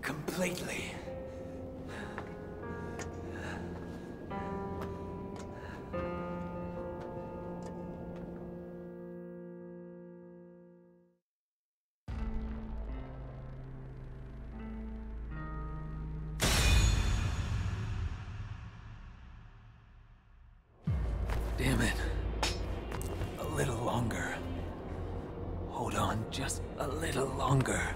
completely. Damn it. A little longer. Hold on just a little longer.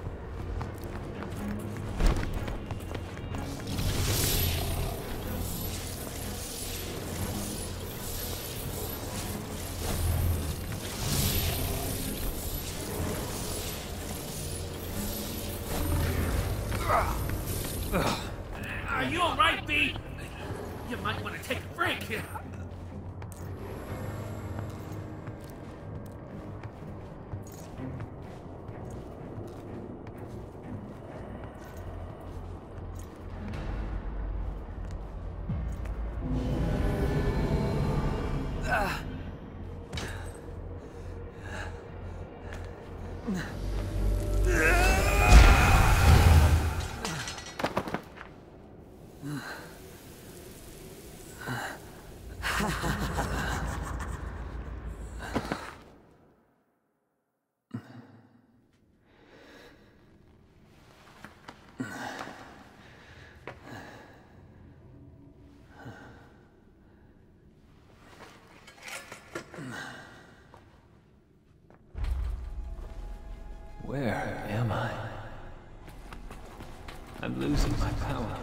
I'm losing my power.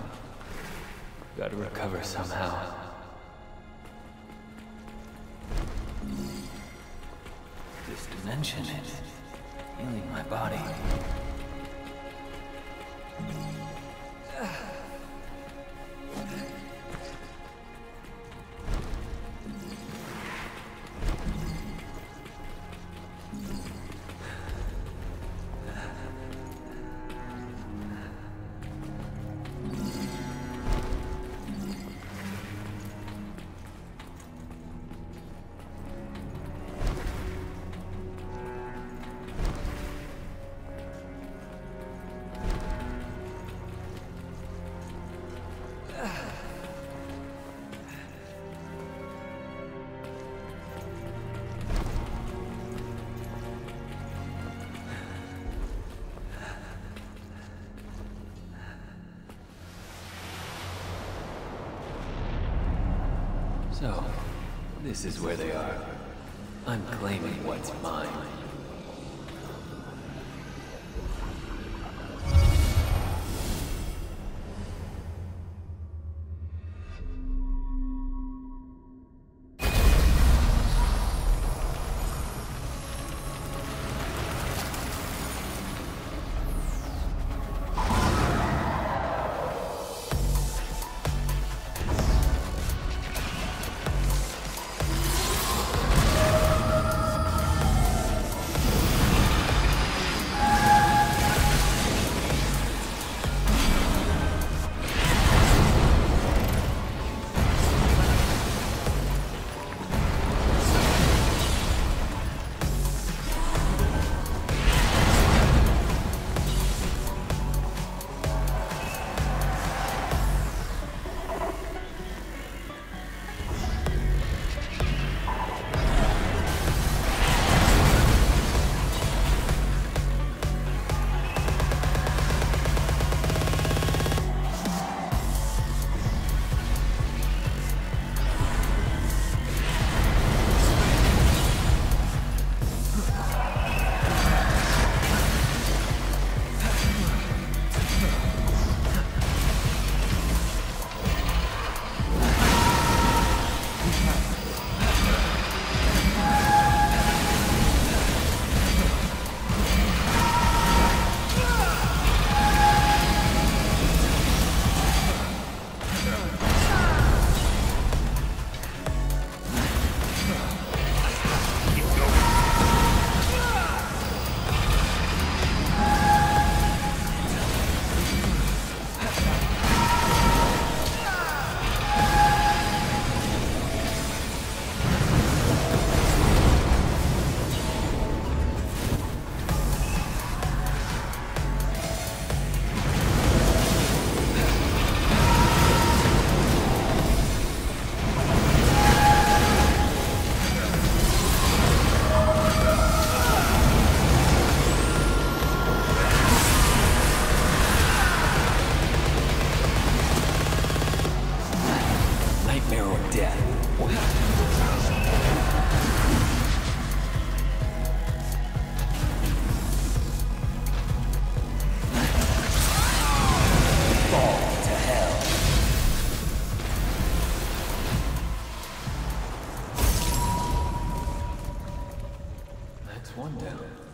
Gotta recover somehow. This dimension is healing my body. So, this is where they are. I'm claiming what's mine. one down.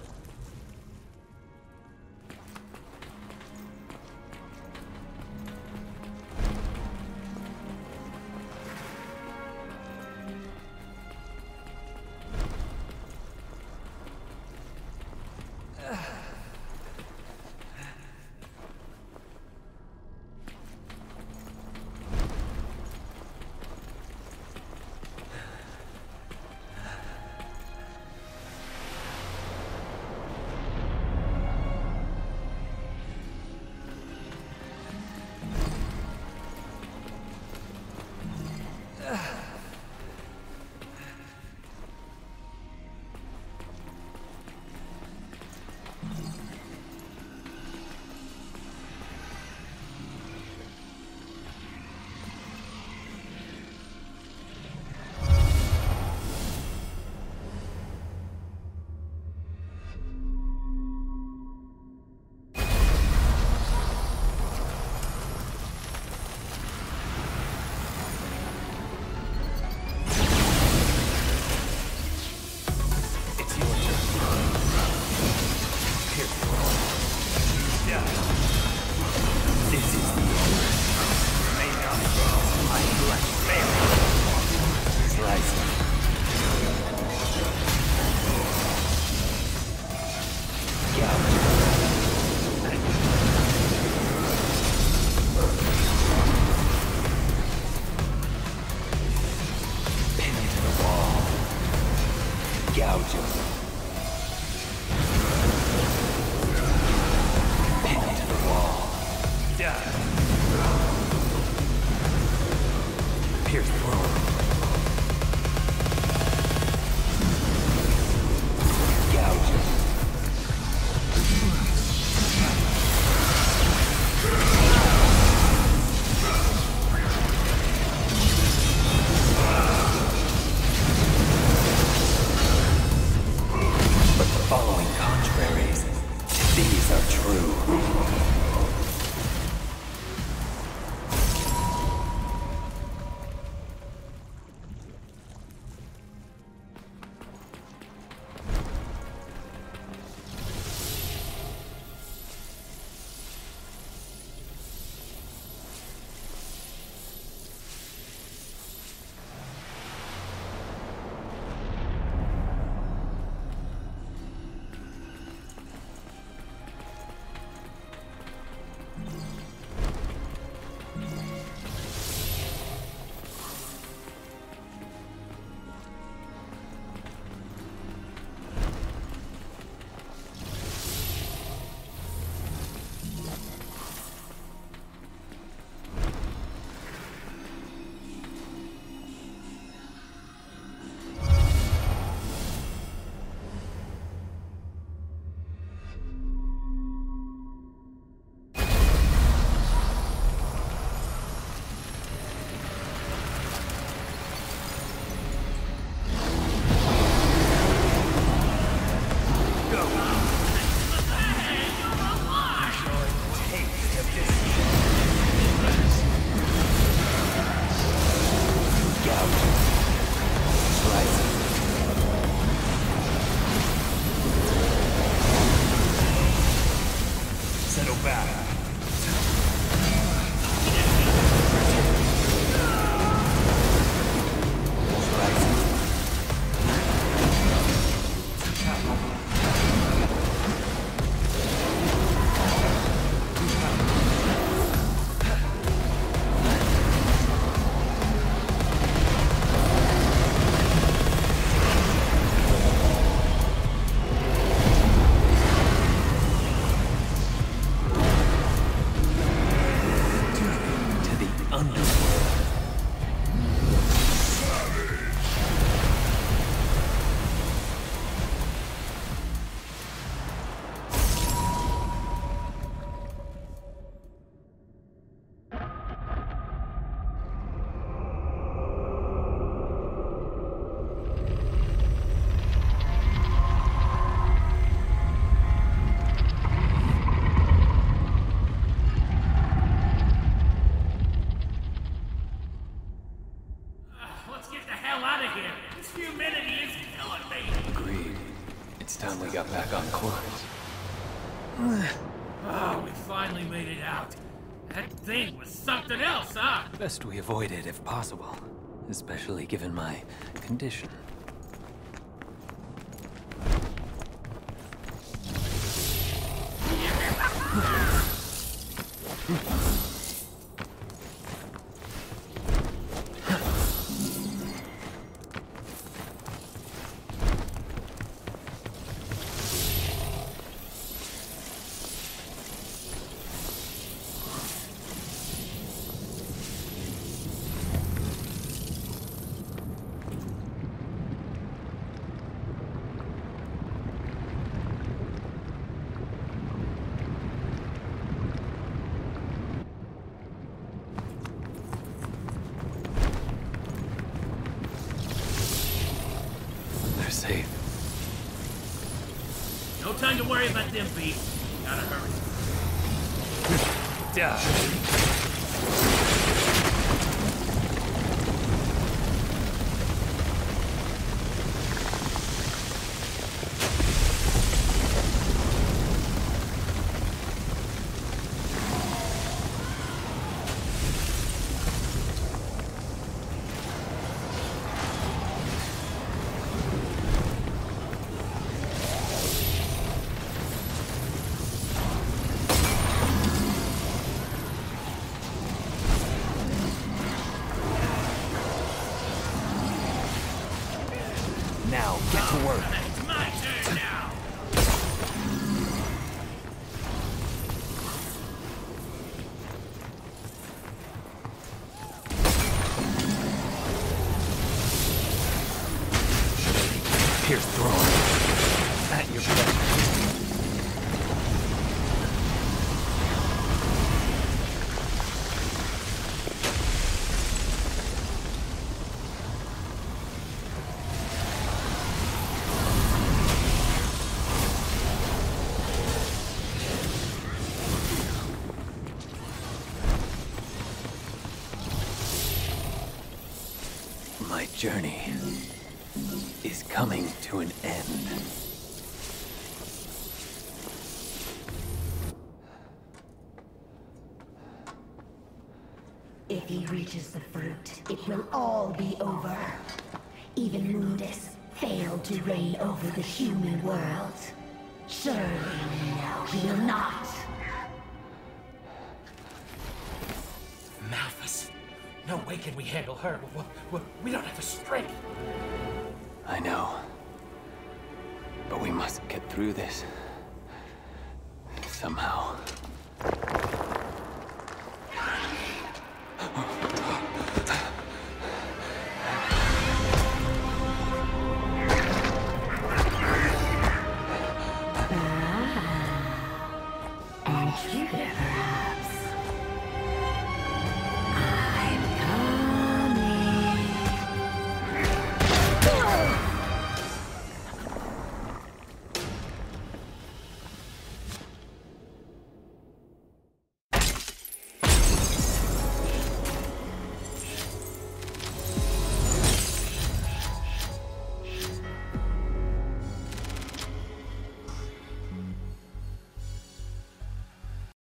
following contraries, these are true. Finally made it out. That thing was something else, huh? Best we avoid it if possible, especially given my condition. No time to worry about them, V. Gotta hurry. Die. Pierce throne. At your pleasure. My journey is coming to an end. If he reaches the fruit, it will all be over. Even Mundus failed to reign over the human world. Surely now he will not. Malphas. No way can we handle her. We, we, we don't have the strength. I know. But we must get through this. Somehow.